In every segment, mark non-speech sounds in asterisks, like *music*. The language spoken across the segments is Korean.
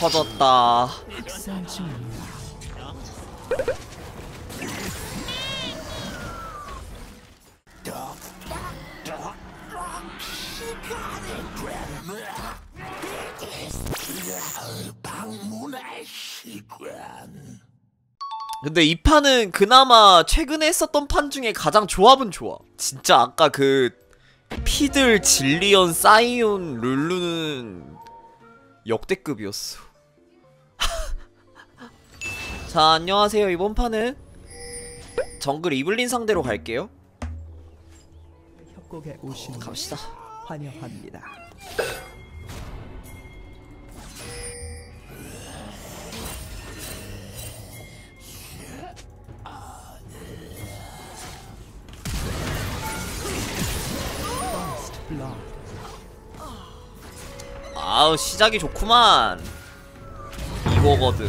터졌다. 근데 이 판은 그나마 최근에 했었던 판 중에 가장 조합은 좋아. 진짜 아까 그 피들, 질리언, 사이온, 룰루는 역대급이었어. *laughs* 자, 안녕하세요. 이번 판은 정글 이블린 상대로 갈게요. 협곡에 오신 갑시다. 환영합니다. 아우 시작이 좋구만. 이거거든.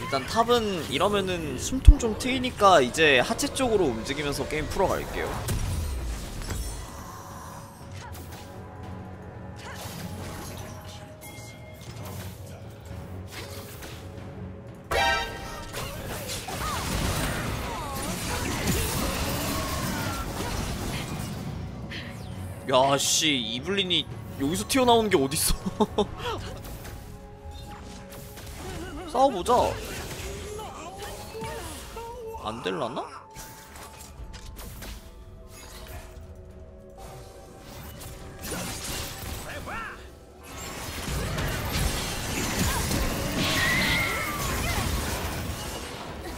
일단 탑은 이러면은 숨통 좀 트이니까 이제 하체 쪽으로 움직이면서 게임 풀어갈게요. 야씨 이블린이 여기서 튀어나오는 게 어딨어? *laughs* 싸워보자. 안 될라나?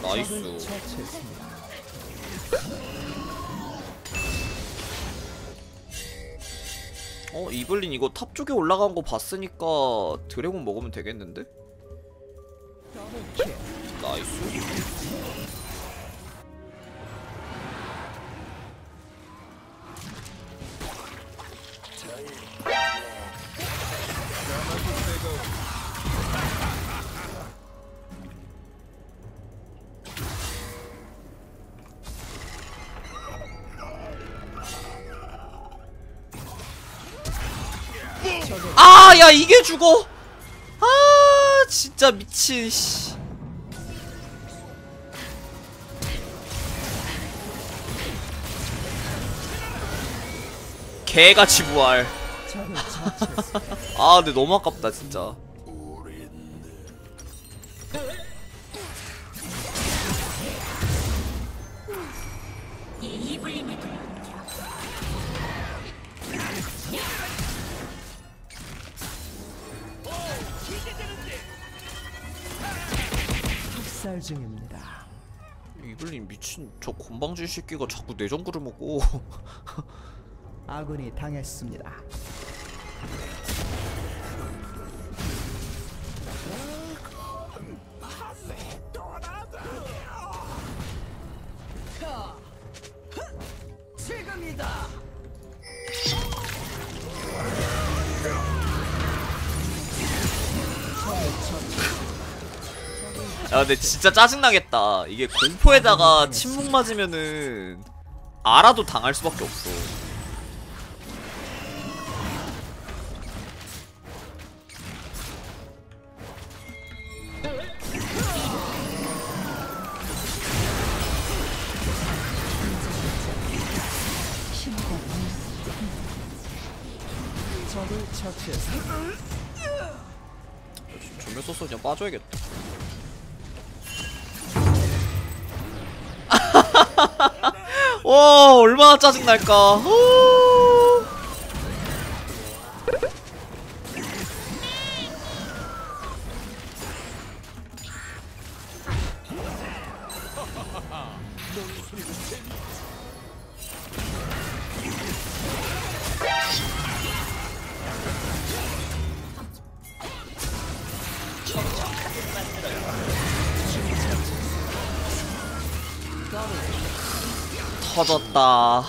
나이스 이블린 이거 탑 쪽에 올라간 거 봤으니까 드래곤 먹으면 되겠는데? 킬. 나이스 아, 야, 이게 죽어! 아, 진짜 미친, 씨. 개같이 부활. *laughs* 아, 근데 너무 아깝다, 진짜. 중입니다. 이블린 미친 저 건방진 새끼가 자꾸 내정구를 먹고. 아군이 당했습니다. 야, 근데 진짜 짜증나겠다. 이게 공포에다가 침묵 맞으면은 알아도 당할 수밖에 없어. 적을 처치했습니다. 전멸 써서 그냥 빠져야겠다. *laughs* 와 얼마나 짜증날까. 터졌 다.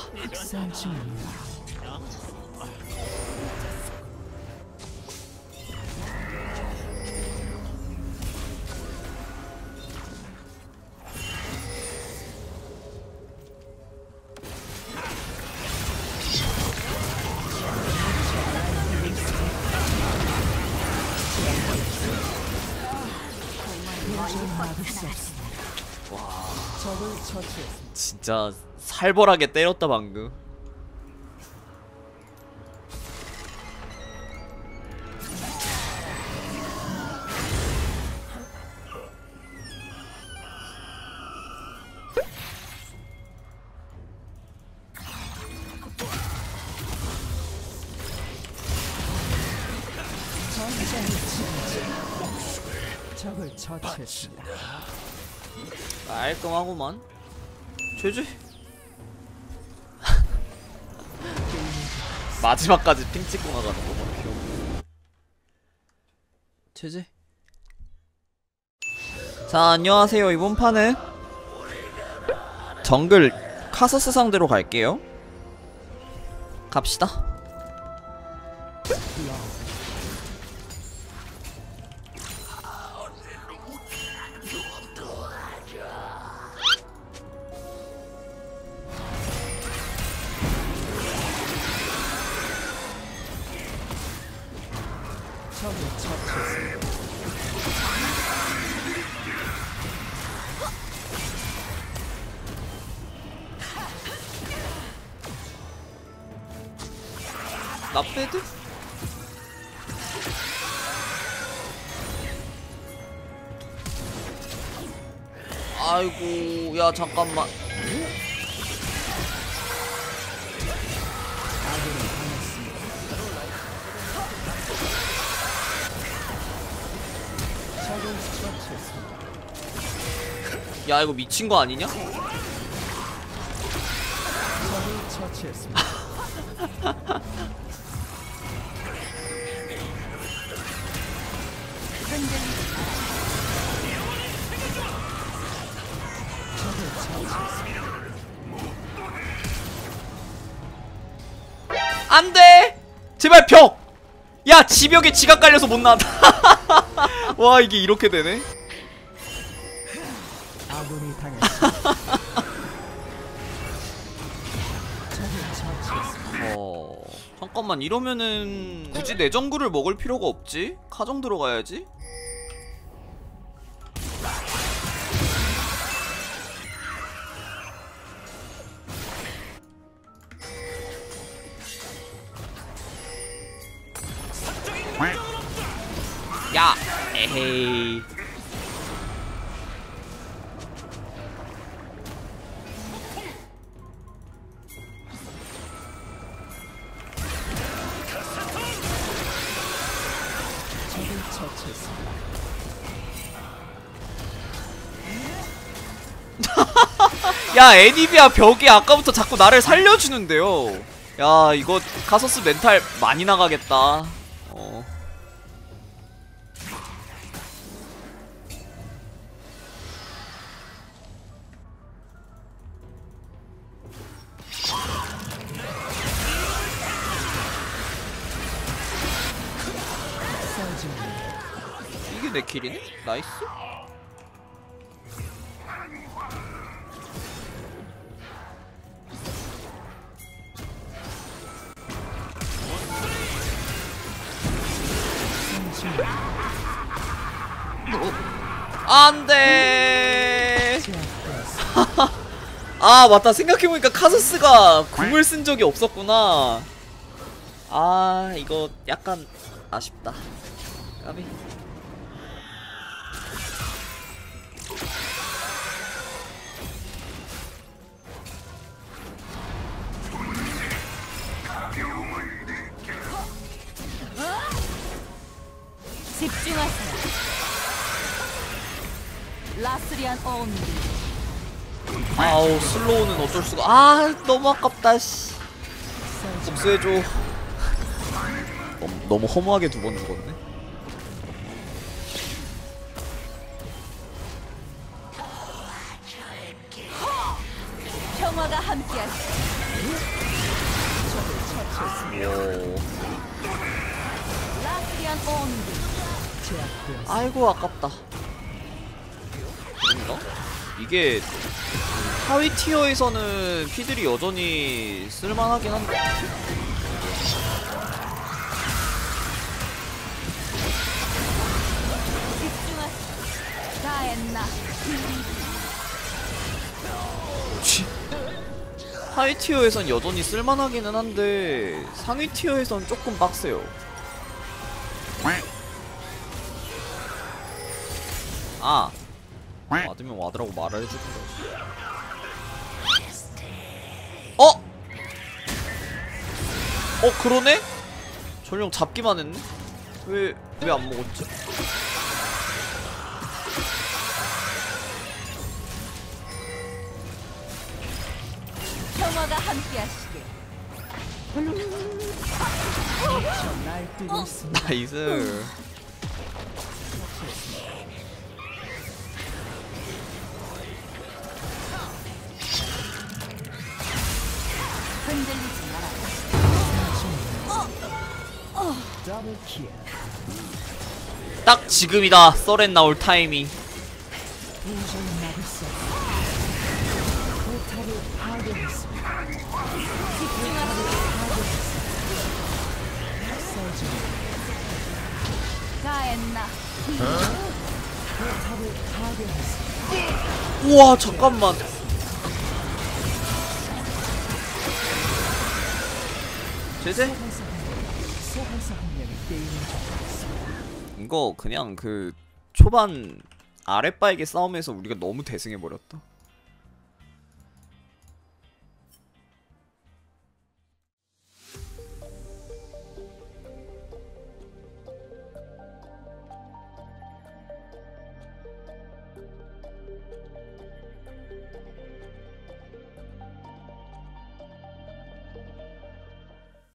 와. 적을 처치했습니다. 진짜 살벌하게 때렸다 방금. 적을 처치했습니다. 깔끔하구만. 죄죄 *laughs* 마지막까지 핑 찍고 나가는 거봐 귀여워. 죄죄 자 안녕하세요. 이번 판은 정글 카서스 상대로 갈게요. 갑시다 적을 처치했습니다. 나빼드? 아이고 야 잠깐만 야 이거 미친 거 아니냐? *laughs* 안돼! 제발 벽! 야 지벽에 지각 깔려서 못 나왔다 *laughs* 와 이게 이렇게 되네 아군이 당했습니다. 적을 처치했습니다. 어... 잠깐만 이러면은 굳이 내정구를 먹을 필요가 없지? 카정 들어가야지 야 에헤이 야 애니비아 벽이 아까부터 자꾸 나를 살려주는데요 야 이거 카서스 멘탈 많이 나가겠다 어. 이게 내 킬이네? 나이스 안돼. 제압되었습니다. *laughs* 아 맞다. 생각해보니까 카서스가 궁을 쓴 적이 없었구나. 아 이거 약간 아쉽다. 까비 집중하세요. 라스리안 온디 아우 슬로우는 어쩔 수가 아 너무 아깝다 씨. 복수해줘 너무, 너무 허무하게 두 번 죽었네 평화가 함께하시. 오 라스리안 온디. 아이고 아깝다 그런가? 이게 하위 티어에서는 피들이 여전히 쓸만하긴 한데. 뭐지? high tier에선 여전히 쓸만하기는 한데 상위 tier에선 조금 빡세요. 아 ward면 ward라고 말을 해줄 거야. 어? 어 그러네? 전령 잡기만 했네? 왜 왜 안 먹었지? 평화가 함께하시길. 나이스. 딱 지금이다. 썰엔 나올 타이밍. 우와 잠깐만. 제재? 이거 그냥 그 초반 아랫바에게 싸움에서 우리가 너무 대승해 버렸다.